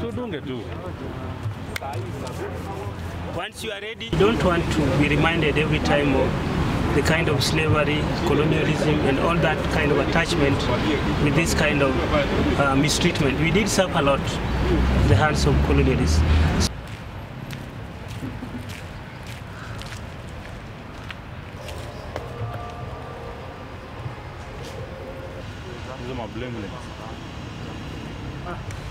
Tudunge tu. Once you are ready, you don't want to be reminded every time of the kind of slavery, colonialism, and all that kind of attachment with this kind of uh, mistreatment. We did suffer a lot the hands of colonialists. Hebu toe,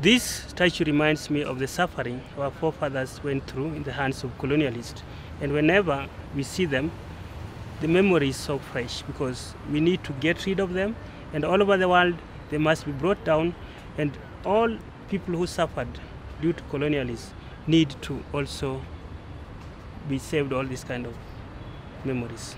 This statue reminds me of the suffering our forefathers went through in the hands of colonialists. And whenever we see them, the memory is so fresh because we need to get rid of them. And all over the world, they must be brought down. And all people who suffered due to colonialism need to also be saved all these kind of memories.